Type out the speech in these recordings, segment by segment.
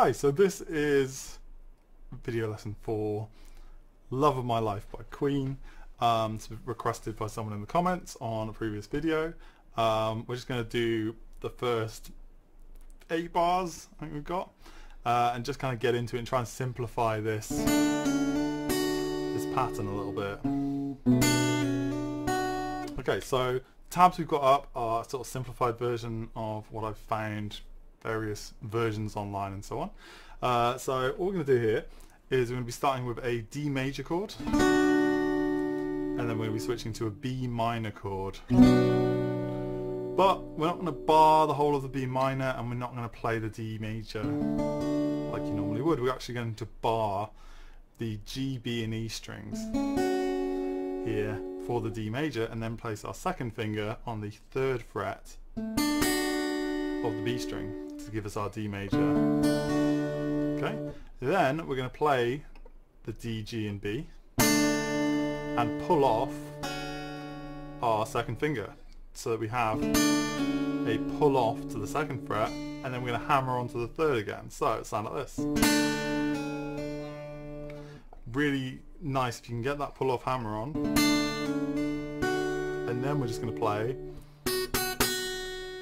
Hi, so this is video lesson for Love of My Life by Queen. Um, it's requested by someone in the comments on a previous video. Um, we're just going to do the first eight bars I think we've got uh, and just kind of get into it and try and simplify this this pattern a little bit. Okay, so tabs we've got up are a sort of simplified version of what I've found various versions online and so on. Uh, so what we're going to do here is we're going to be starting with a D major chord and then we're going to be switching to a B minor chord. But we're not going to bar the whole of the B minor and we're not going to play the D major like you normally would. We're actually going to bar the G, B and E strings here for the D major and then place our second finger on the third fret of the B string to give us our D major. Okay, then we're going to play the D, G and B and pull off our second finger so that we have a pull off to the second fret and then we're going to hammer onto the third again. So it sounds like this. Really nice if you can get that pull off hammer on and then we're just going to play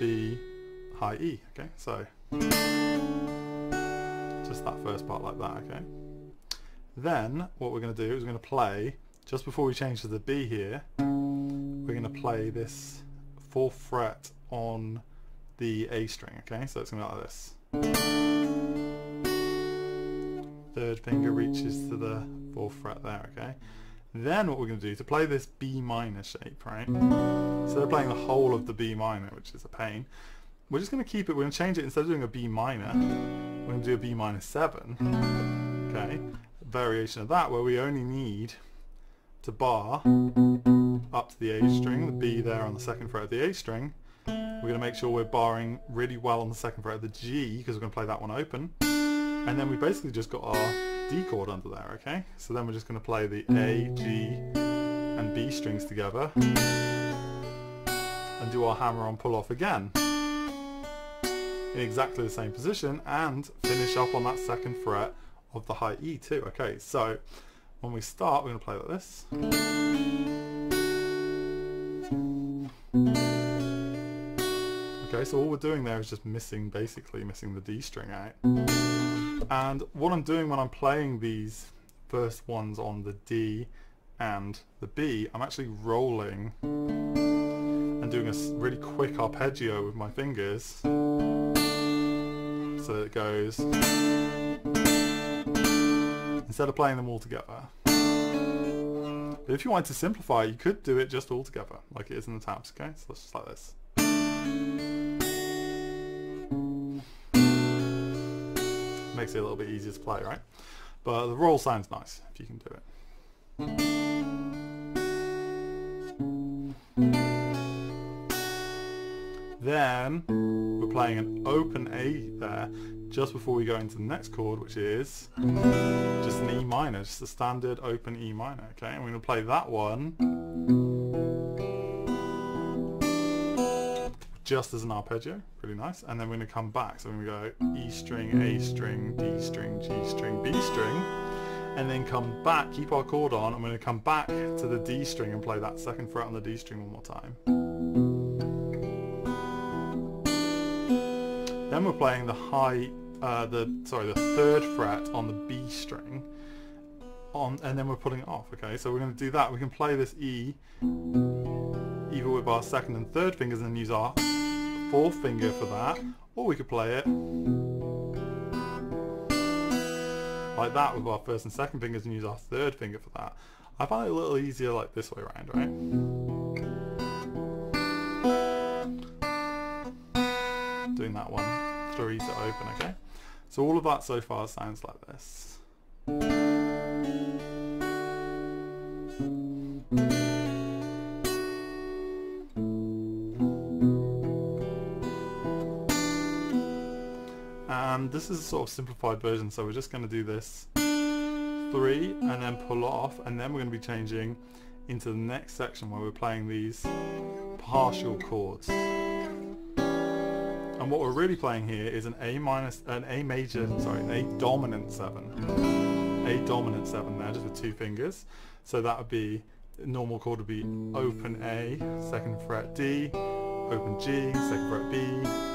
the high E. Okay, so just that first part like that. Okay. Then what we're going to do is we're going to play just before we change to the B here. We're going to play this fourth fret on the A string. Okay, so it's going to be like this. Third finger reaches to the fourth fret there. Okay. Then what we're going to do is to play this B minor shape, right? So they're playing the whole of the B minor, which is a pain, we're just going to keep it, we're going to change it, instead of doing a B minor, we're going to do a B minor 7, okay, variation of that where we only need to bar up to the A string, the B there on the second fret of the A string, we're going to make sure we're barring really well on the second fret of the G because we're going to play that one open, and then we basically just got our D chord under there, okay? So then we're just going to play the A, G and B strings together and do our hammer on pull off again in exactly the same position and finish up on that second fret of the high E too. Okay, so when we start, we're going to play like this. Okay, so all we're doing there is just missing, basically missing the D string out. And what I'm doing when I'm playing these first ones on the D and the B, I'm actually rolling and doing a really quick arpeggio with my fingers so it goes instead of playing them all together. But if you wanted to simplify, you could do it just all together, like it is in the tabs, okay? So it's just like this. Makes it a little bit easier to play, right? But the roll sounds nice if you can do it. Then we're playing an open A there just before we go into the next chord which is just an E minor, just a standard open E minor, okay? And we're going to play that one just as an arpeggio, pretty nice, and then we're going to come back, so we're going to go E string, A string, D string, G string, B string, and then come back, keep our chord on, we're going to come back to the D string and play that second fret on the D string one more time. Then we're playing the high, uh, the sorry, the third fret on the B string, on, and then we're pulling it off. Okay, so we're going to do that. We can play this E either with our second and third fingers and then use our fourth finger for that, or we could play it like that with our first and second fingers and use our third finger for that. I find it a little easier like this way around, right? Doing that one three to open, okay? So all of that so far sounds like this. And this is a sort of simplified version, so we're just going to do this three and then pull off, and then we're going to be changing into the next section where we're playing these partial chords. And what we're really playing here is an A minus, an A major, sorry, an A dominant seven. A dominant seven there, just with two fingers. So that would be, normal chord would be open A, second fret D, open G, second fret B,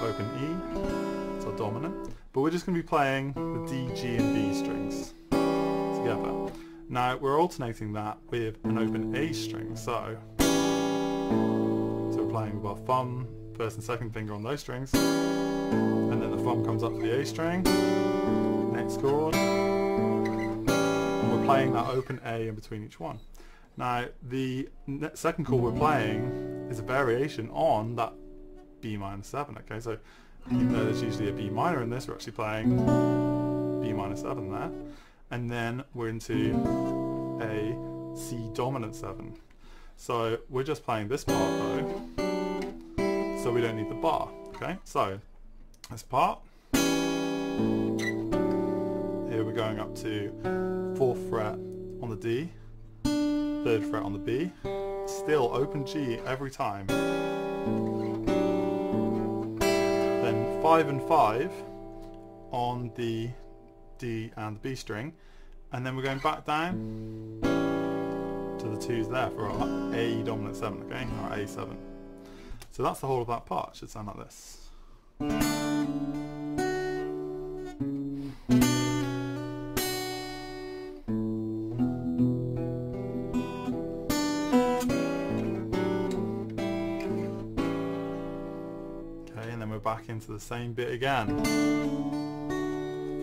open E. So dominant. But we're just going to be playing the D, G and B strings together. Now we're alternating that with an open A string, so, so we're playing with our thumb, first and second finger on those strings, and then the thumb comes up to the A string, next chord, and we're playing that open A in between each one. Now the second chord we're playing is a variation on that B minor 7, okay, so even though there's usually a B minor in this, we're actually playing B minor 7 there. And then we're into a C dominant 7. So we're just playing this part though, so we don't need the bar, okay? So this part, here we're going up to 4th fret on the D, 3rd fret on the B, still open G every time. Then 5 and 5 on the D and the B string. And then we're going back down to the twos there for our A dominant 7 okay, our A7 so that's the whole of that part, it should sound like this Okay, and then we're back into the same bit again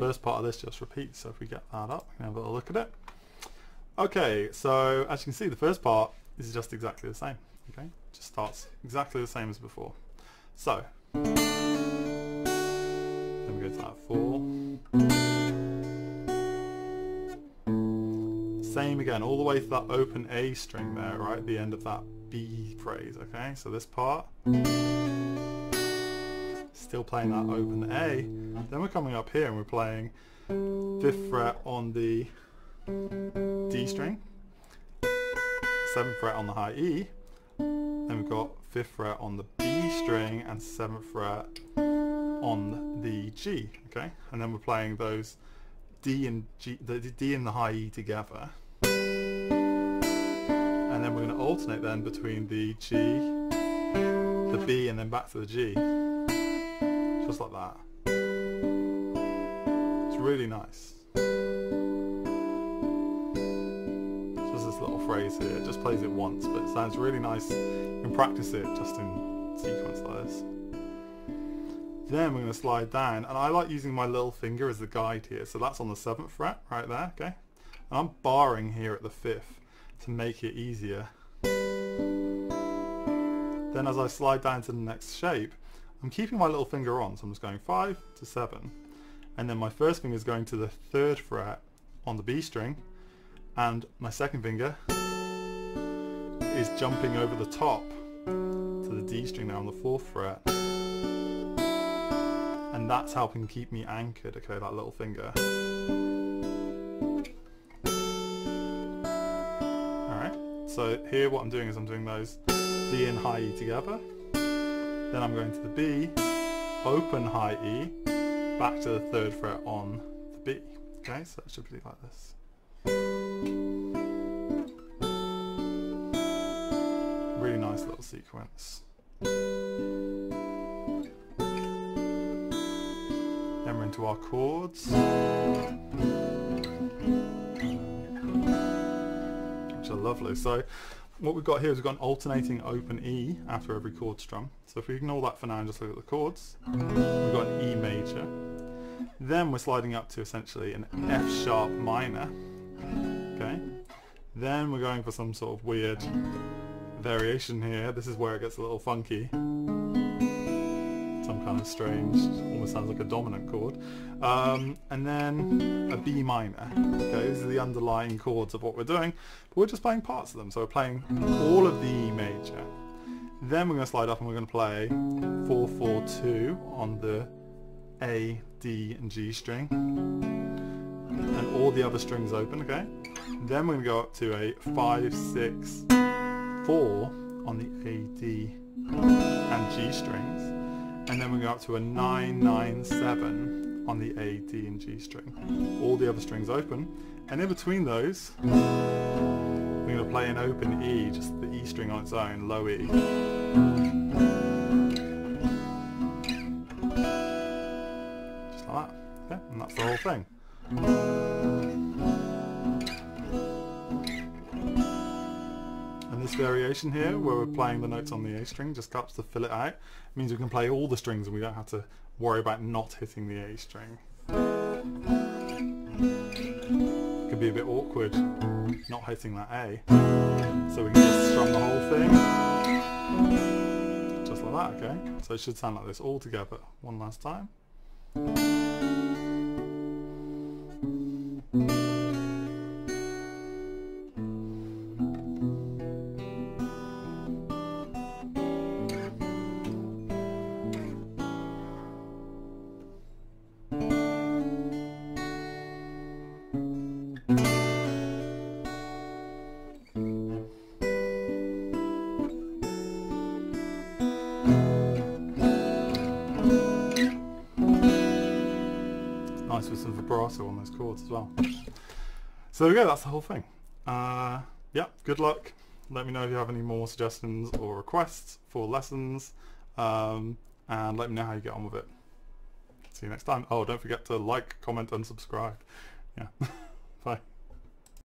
first part of this just repeats. So if we get that up, we can have a look at it. Okay, so as you can see, the first part is just exactly the same. Okay, just starts exactly the same as before. So then we go to that four. Same again, all the way to that open A string there, right at the end of that B phrase. Okay, so this part still playing that open A. Then we're coming up here and we're playing 5th fret on the D string, 7th fret on the high E, then we've got 5th fret on the B string and 7th fret on the G, okay? And then we're playing those D and G, the D and the high E together. And then we're going to alternate then between the G, the B and then back to the G just like that. It's really nice. Phrase here, it just plays it once, but it sounds really nice. You can practice it just in sequence like this. Then we're going to slide down, and I like using my little finger as the guide here, so that's on the 7th fret right there, okay? And I'm barring here at the 5th to make it easier. Then as I slide down to the next shape, I'm keeping my little finger on, so I'm just going 5 to 7. And then my first finger is going to the 3rd fret on the B string, and my second finger is jumping over the top to the D string now on the 4th fret. And that's helping keep me anchored, okay, that little finger. Alright, so here what I'm doing is I'm doing those D and high E together. Then I'm going to the B, open high E, back to the third fret on the B. Okay, so it should be like this. Nice little sequence. Then we're into our chords. Which are lovely. So what we've got here is we've got an alternating open E after every chord strum. So if we ignore that for now and just look at the chords, we've got an E major. Then we're sliding up to essentially an F sharp minor. Okay. Then we're going for some sort of weird variation here. This is where it gets a little funky some kind of strange, almost sounds like a dominant chord. Um, and then a B minor. Okay, these are the underlying chords of what we're doing, but we're just playing parts of them. So we're playing all of the E major. Then we're going to slide up and we're going to play 4-4-2 on the A, D and G string. And all the other strings open, okay? Then we're going to go up to a 5-6-4 on the A, D and G strings and then we go up to a 997 on the A, D and G string. All the other strings open, and in between those, we're going to play an open E, just the E string on its own, low E. Just like that. Yeah, and that's the whole thing. Variation here, where we're playing the notes on the A string, just helps to fill it out. means we can play all the strings and we don't have to worry about not hitting the A string. It could be a bit awkward not hitting that A. So we can just strum the whole thing. Just like that, okay? So it should sound like this all together. One last time. Nice with some vibrato on those chords as well. So there we go, that's the whole thing. Uh, yeah, good luck. Let me know if you have any more suggestions or requests for lessons um, and let me know how you get on with it. See you next time. Oh, don't forget to like, comment and subscribe. Yeah, bye.